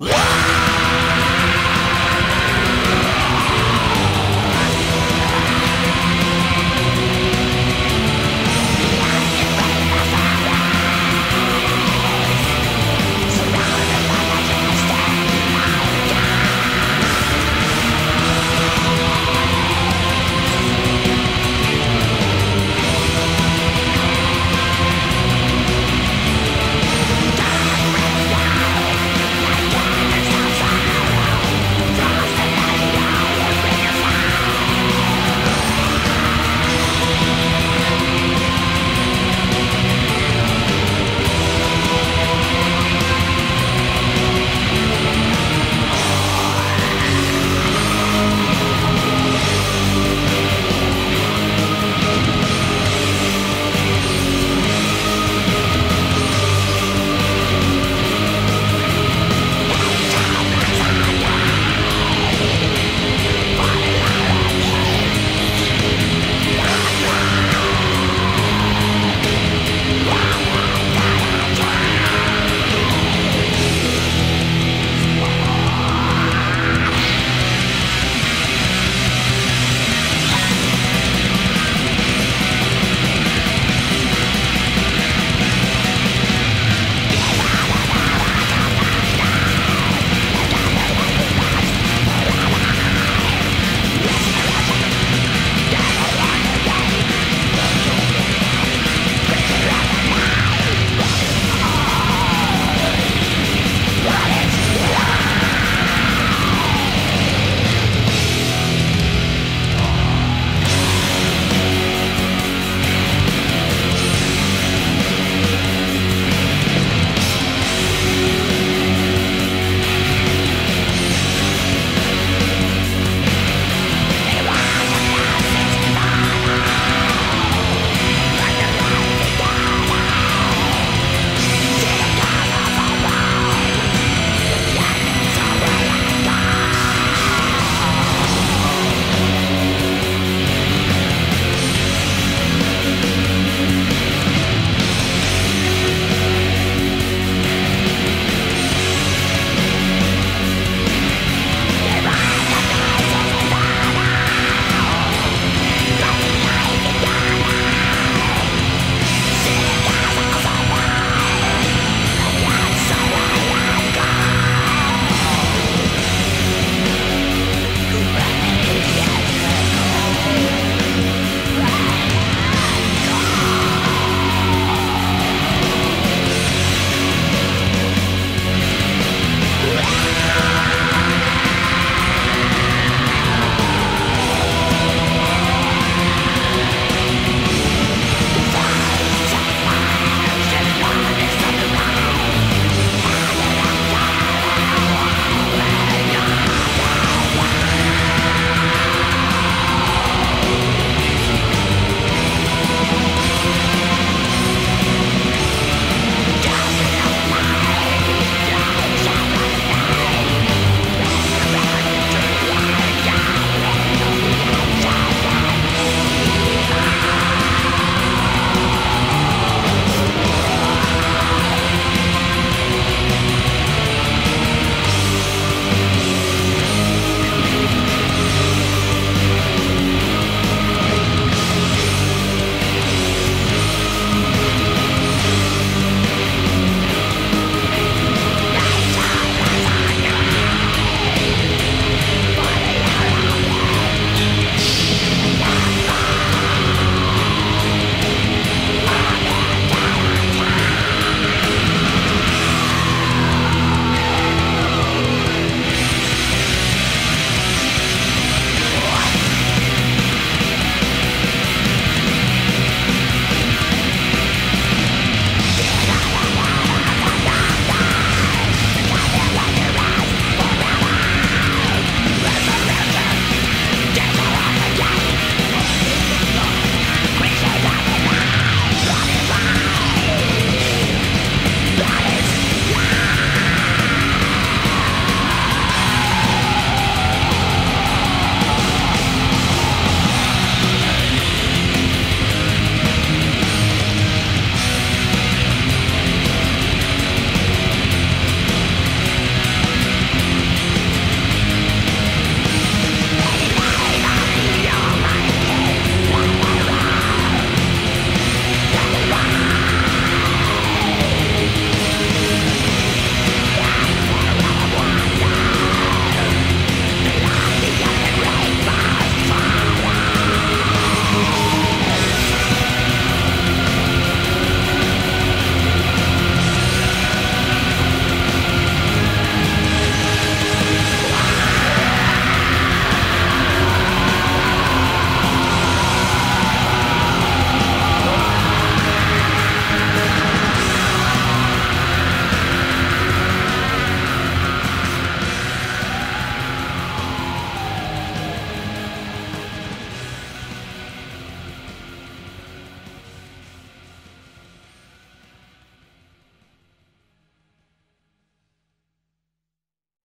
Wow!